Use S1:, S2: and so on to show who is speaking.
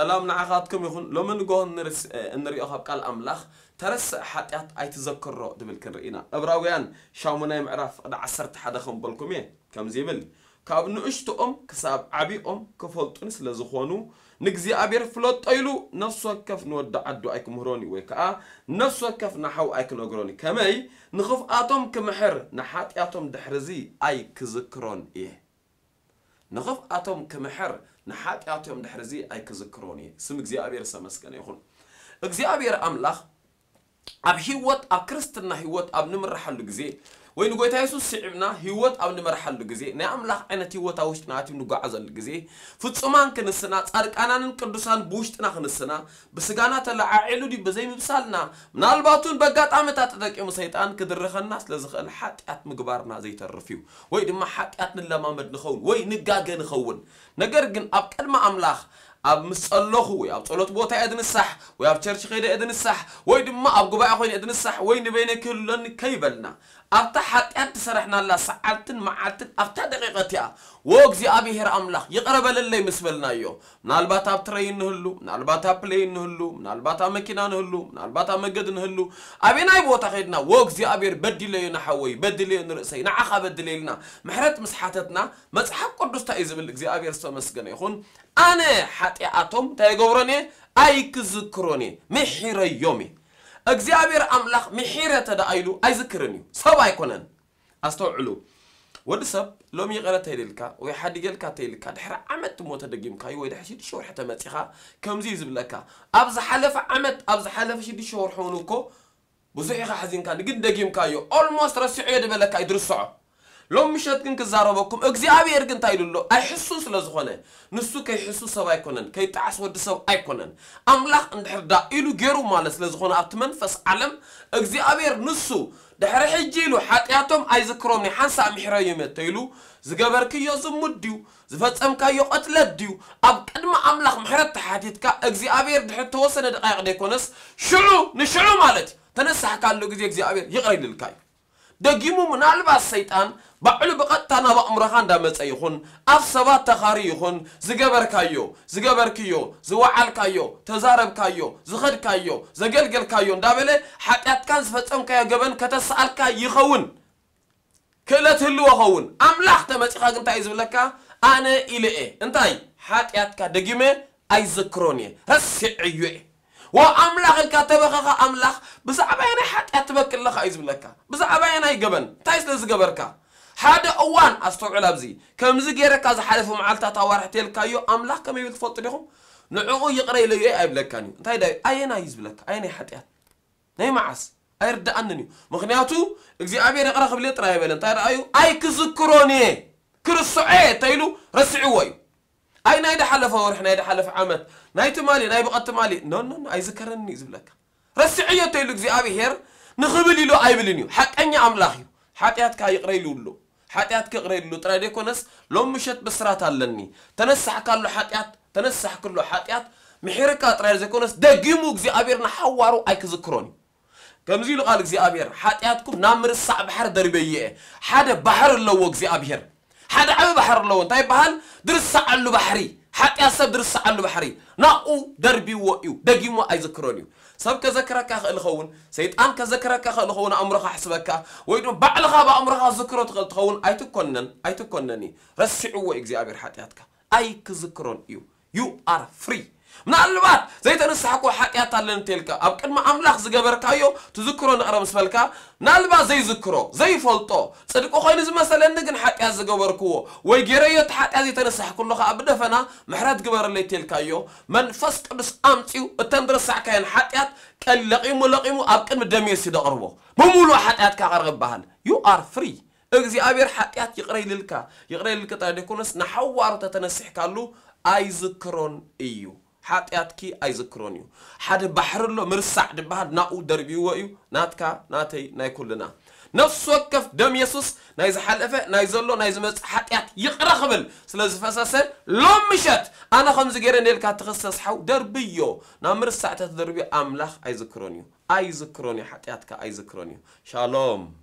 S1: سلام نعاقاتكم يخون لو من قهن نرس نريقها بقال أملاخ ترس حتى أتذكر دبل كرئينا أبراويان شامونا معرف أنا عسرت حدا خم بالكم يه كم زيبل كاب نعشت أم كساب عبي أم كفلت نس لزخوانو نجزي أبير فلوت أيلو نفس كف نود عدو أيك مهروني ويكا نفس كف نحو أيك نغروني كمي نخف أتم كمحر نحات أتم دحرزي أيك ذكرون إيه نخف أتوم كمحر نحاك أتوم دحرزي أي كذكروني سم إغزيابير سمسكن يخون إغزيابير أملاخ أب هيوت أب كريستنا هيوت أب نمرحل إغزي وين قوي تيسوس سعبنا هيوت أو نمرحل الجزي نعم لا أنا تيوت أوش ناتي نو قاعد الجزي فتصمان كن السنة أرك أنا نكدوسان بوش تنا خن السنة بس جانا تلا عيلو دي بزي مبسالنا من الباطن بقعد عم تعتدك يا مسيطان كدر خن الناس لزخ الحات أت مجبرنا زي ترفيو وين ما حات أت نلا ما مد وين نقاعد نخون نجرجن أبكر ما أملاخ ኣብ ምስ ፀለኹ ወይ ኣብ ፀሎት ቦታ እየ ድንሳሕ ወይ ኣብ ቸርች ከይደ እየ ድንሳሕ ወይ ድማ ኣብ ጉባኤ ኮይነ እየ ድንሳሕ ወይ ንበይነ ክህልለኒ ከይበልና ኣብታ ሓጢኣት ትሰራሕናላ ሰዓልትን መዓልትን ኣብታ ደቂቐት እያ ወ እግዚኣብሔር ኣምላኽ ይቐረበለለይ ምስ በልናዮ ምናልባት ኣብ ትረይ ንህሉ ምናልባት ኣብ ፕሌይ ንህሉ ምናልባት ኣብ መኪና ንህሉ ምናልባት ኣብ መገድ ንህሉ ኣበየናይ ቦታ ከይድና ወ እግዚኣብሔር በዲለዮ ንሓወይ በድለዮ ንርእሰይ ንዓኻ በድለየልና ምሕረት ምስ ሓተትና መፅሓፍ ቅዱስታ እዩ ዝብል እግዚኣብሔር ዝተመስገነ ይኹን ኣነ حاتي أتوم تيغورني؟ أي كذكروني محير يومي. اغزابير املاح محيره تدا أيلو أي ذكرني سو اي كونن استوعلو ود سب لو مي قرا تيلكا وي حد جلكا تيلكا دحر عمت موت دقيمكا وي دح شي شور حتى متيخا كمزي زبلكا. أبز حلف عمت أبز حلف شي دي شور حونوكو. بزيخه حزينكا دقد دقيمكا يو اولموست رسعيد بلكا يدرسو ሎም ምሸት ግን ክዛረበኩም እግዚኣብሔር ግን እንታይ ኢሉ ኣይሕሱን ስለ ዝኾነ። ንሱ ከይሕሱ ሰብ ኣይኮነን ከይጣዓስ ወዲ ሰብ ኣይኮነን። ኣምላኽ እንድሕር ዳ ኢሉ ገይሩ ማለት ስለ ዝኾነ ኣብቲ መንፈስ ዓለም እግዚኣብሔር ንሱ ድሕሪ ሕጂ ኢሉ ሓጢኣቶም ኣይዝክሮም ናይ ሓንሳእ ምሕረዮም እየ ተኢሉ ዝገበርክዮ ዝሙድ ድዩ ዝፈፀምካዮ ቀትለት ድዩ ኣብ ቅድሚ ኣምላኽ ምሕረት ተሓቲትካ እግዚኣብሔር ድሕሪ ተወሰነ ደቃይቕ ደይኮነስ ሽዑ ንሽዑ ማለት እዩ። ተነሳሕካሉ ግዜ እግዚኣብሔር ይቕረ ይልልካ እዩ ደጊሙ ምናልባት ሰይጣን ባዕሉ ብቐጥታ ናብ ኣእምሮኻ እንዳመፀ ይኹን ኣብ ሰባት ተኻሪ ይኹን ዝገበርካዮ ዝገበርክዮ ዝወዓልካዮ ተዛረብካዮ ዝኸድካዮ ዘገልገልካዮ እንዳበለ ሓጢኣትካን ዝፈፀምካዮ ገበን ከተሰኣልካ ይኸውን ክእለት ህልዎ ኸውን። ኣምላኽ ተመፂኻ ግን እንታይ እዩ ዝብለካ? ኣነ እየ። እንታይ? ሓጢኣትካ ደጊመ ኣይዝክሮን እየ። ረሲዕዩ እየ وأملاخ الكا تبخخا أملاخ بزعبا ينا يعني حد أتبك الله خايز بلكا بزعبا ينا يعني يقبن تايس لز قبركا حد أوان استوعي لابزي كم زي غيرك از حلف معلتا تاوار حتيل كايو أملاخ كم يتفوت ليهم نعو يقري لي إيه أي بلكاني انت داي اينا يعني يز بلكا اينا حطيات ني معس ارد انني مخنياتو اغزي ابي نقرأ قبل يطرا يبل انت رأيو أي كذكروني كرسعي تايلو رسعي ويو. أي ناي دحلف ورح ناي دحلف عمت. ناي تمالي ناي بقت مالي. نو نو نو أي ذكرني زبلك. رسعية تيلو زي أبي هير. نخبل يلو أي بلنيو. حقني املاخي حطيات كا يقري لولو حطيات كقري لولو ترى ديكو نس لو مشت بسرات علني تنسح كالو حطيات تنسح كلو حطيات محيرك ترى ديكو نس دقيمو زي أبي نحوارو اي كذكروني كمزيلو قال زي أبي هير حطياتكم نامر الصعب حر دربيه حدا بحر لو زي أبي هير. حدا عبي بحر لون طيب بحال درس على البحري حتى أسب درس على البحري ناقو دربي وقيو دقيم وأي ذكرونيو سب كذكرك أخ الخون سيد أن كذكرك أخ الخون أمرك حسبك وين بعلقها بأمرك ذكره تخل تخون أي تكونن أي تكونني رسعوا إجزي أبير حتى أتك أي كذكرونيو you are free من الوقت زي تنسحقوا حقيقة تعلن تلك أبكر ما عملك زجبر كايو تذكروا نقرأ مسبلكا نالبا زي ذكروا زي فلتو صدقوا خاين زي مثلا نجن حقيقة زجبر كو ويجري يتحقق زي تنسح كل خا أبدا فنا محرات جبر اللي تلك أيو من فس قدس أمتيو التندر سع كان حقيقة كل لقيمو لقيمو أبكر مدمي سيد أروه بمولو حقيقة كعرق بهن you are free إذا أبير حقيقة يقرأ للك يقرأ للك تاني كونس نحوار تتنسح كلو أي ذكرون إيو حاتياتكي ايزكرونيو حد بحر له مرسع دبهاد ناو دربيو ويو ناتكا ناتي ناي كلنا نفس وقف دم يسوس نايز حلفه نايز الله نايز مس حقيات يقرخبل سلاز فساسه لو مشت أنا خمس غير نيل كاتخصص حو دربيو نامر ساعه تدربي املخ ايزكرونيو ايزكرونيو حقيات كا ايزكرونيو شالوم